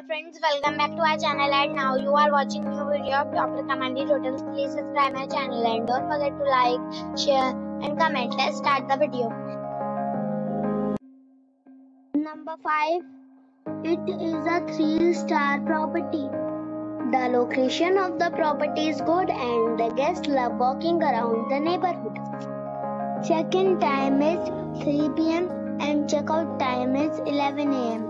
Hello friends, welcome back to our channel and now you are watching new video of Dr. Kamandi Hotels. Please subscribe my channel and don't forget to like, share and comment. Let's start the video. Number 5. It is a 3 star property. The location of the property is good and the guests love walking around the neighborhood. Check-in time is 3 pm and checkout time is 11 am.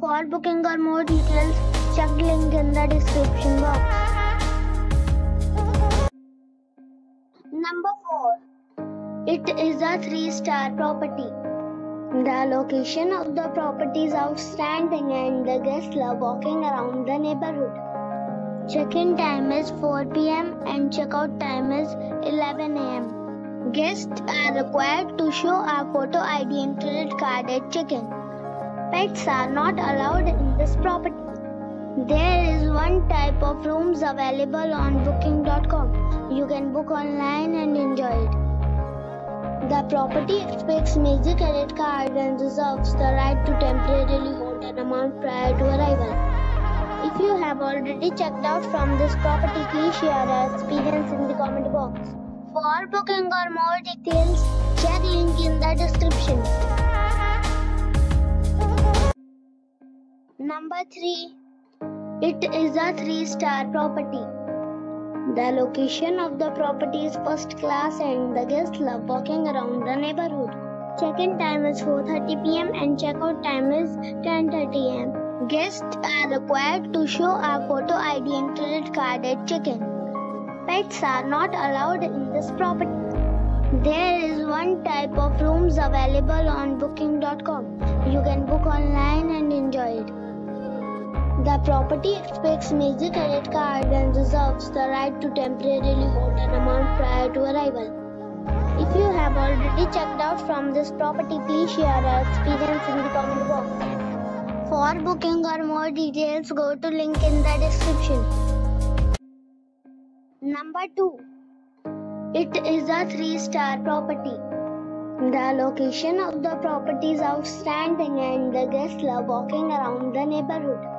For booking or more details, check link in the description box. Number 4. It is a 3 star property. The location of the property is outstanding and the guests love walking around the neighborhood. Check-in time is 4 pm and checkout time is 11 am. Guests are required to show a photo ID and credit card at check-in. Pets are not allowed in this property. There is one type of rooms available on booking.com. You can book online and enjoy it. The property expects major credit card and reserves the right to temporarily hold an amount prior to arrival. If you have already checked out from this property, please share your experience in the comment box. For booking or more details, check link in the description. Number 3. It is a 3 star property. The location of the property is first class and the guests love walking around the neighborhood. Check-in time is 4:30 p.m. and checkout time is 10:30 a.m. Guests are required to show a photo ID and credit card at check-in. Pets are not allowed in this property. There is one type of rooms available on booking.com. You can book online and enjoy it. The property expects major credit card and reserves the right to temporarily hold an amount prior to arrival. If you have already checked out from this property, please share your experience in the comment box. For booking or more details, go to link in the description. Number 2. It is a 3 star property. The location of the property is outstanding and the guests love walking around the neighborhood.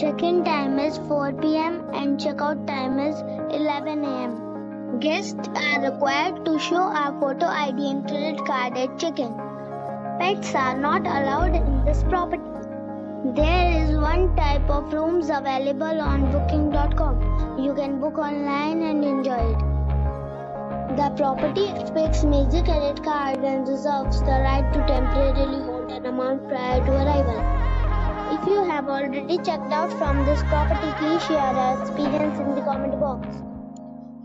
Check-in time is 4 pm and checkout time is 11 am. Guests are required to show a photo ID and credit card at check-in. Pets are not allowed in this property. There is one type of rooms available on booking.com. You can book online and enjoy it. The property expects major credit card and reserves the right to temporarily hold an amount prior to arrival. If you have already checked out from this property, please share your experience in the comment box.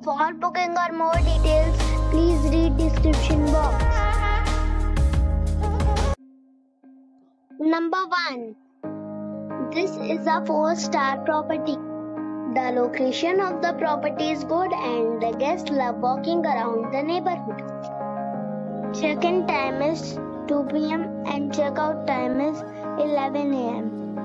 For booking or more details, please read description box. Number 1. This is a 4 star property. The location of the property is good and the guests love walking around the neighborhood. Check-in time is 2 pm and check-out time is 11 am.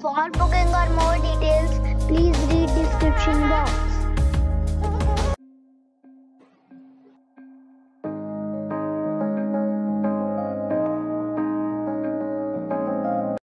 For booking or more details, please read description box.